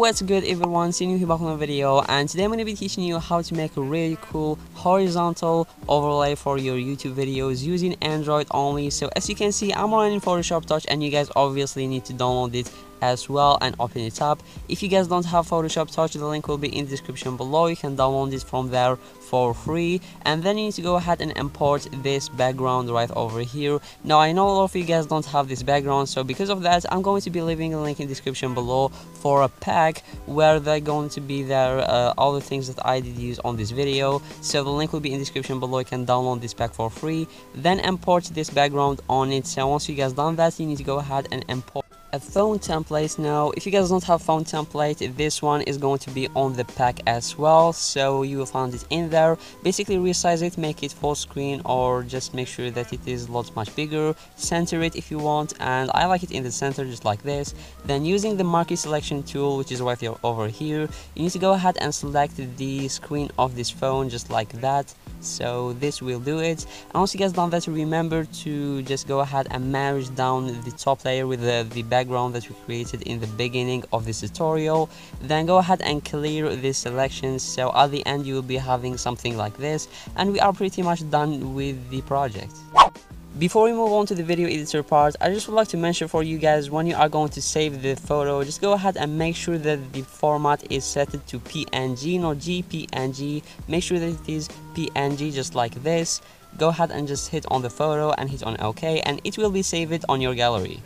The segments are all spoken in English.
What's good everyone, you here back on a video and today I'm going to be teaching you how to make a really cool horizontal overlay for your YouTube videos using Android only. So as you can see I'm running Photoshop Touch and you guys obviously need to download it as well and open it up. If you guys don't have photoshop touch the link will be in the description below. You can download it from there for free. And then you need to go ahead and import this background right over here. Now i know a lot of you guys don't have this background so because of that i'm going to be leaving a link in the description below for a pack where they're going to be there uh, all the things that i did use on this video. So the link will be in the description below. You can download this pack for free. Then import this background on it. So once you guys done that you need to go ahead and import a phone template. Now if you guys don't have phone template this one is going to be on the pack as well. So you will find it in there. Basically resize it make it full screen or just make sure that it is lots much bigger. Center it if you want and i like it in the center just like this. Then using the marquee selection tool which is right over here you need to go ahead and select the screen of this phone just like that. So this will do it. And once you guys done that remember to just go ahead and merge down the top layer with the, the background that we created in the beginning of this tutorial then go ahead and clear this selection so at the end you will be having something like this and we are pretty much done with the project before we move on to the video editor part, I just would like to mention for you guys when you are going to save the photo, just go ahead and make sure that the format is set to PNG, not JPNG. Make sure that it is PNG just like this. Go ahead and just hit on the photo and hit on OK and it will be saved on your gallery.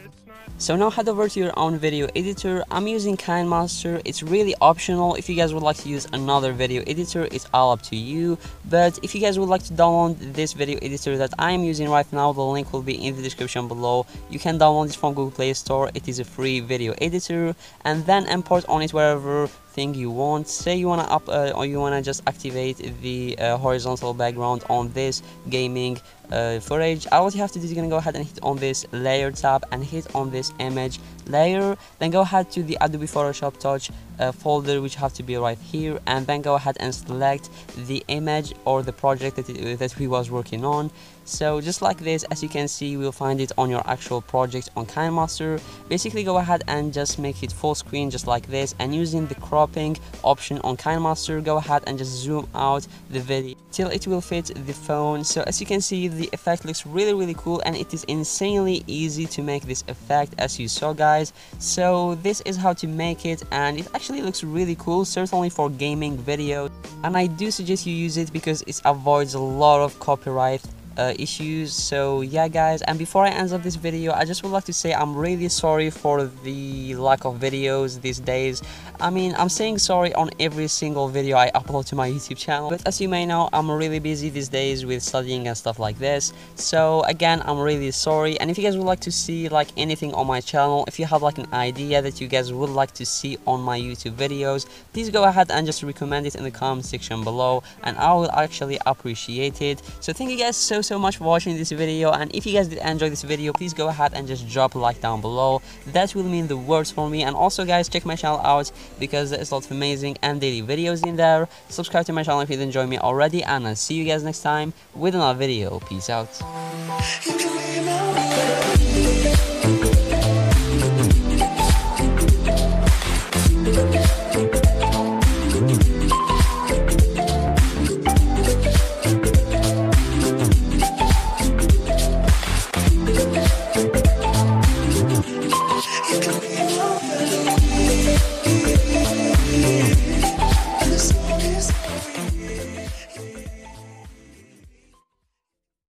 So now head over to your own video editor. I'm using KineMaster. It's really optional. If you guys would like to use another video editor, it's all up to you. But if you guys would like to download this video editor that I'm using right now, the link will be in the description below. You can download it from Google Play Store. It is a free video editor and then import on it wherever thing you want. Say you want to up uh, or you want to just activate the uh, horizontal background on this gaming uh, footage all you have to do is you're gonna go ahead and hit on this layer tab and hit on this image layer. Then go ahead to the Adobe Photoshop Touch uh, folder which have to be right here and then go ahead and select the image or the project that, it, that we was working on. So just like this as you can see we'll find it on your actual project on KineMaster. Basically go ahead and just make it full screen just like this and using the cropping option on KineMaster. Go ahead and just zoom out the video till it will fit the phone. So as you can see the effect looks really really cool and it is insanely easy to make this effect as you saw guys. So this is how to make it and it actually looks really cool certainly for gaming videos. And I do suggest you use it because it avoids a lot of copyright uh, issues. So yeah guys and before I end up this video I just would like to say I'm really sorry for the lack of videos these days. I mean I'm saying sorry on every single video I upload to my YouTube channel but as you may know I'm really busy these days with studying and stuff like this. So again I'm really sorry and if you guys would like to see like anything on my channel if you have like an idea that you guys would like to see on my YouTube videos please go ahead and just recommend it in the comment section below and I will actually appreciate it. So thank you guys so so much for watching this video and if you guys did enjoy this video please go ahead and just drop a like down below. That will mean the words for me and also guys check my channel out because there's lots of amazing and daily videos in there. Subscribe to my channel if you enjoy me already and I'll see you guys next time with another video. Peace out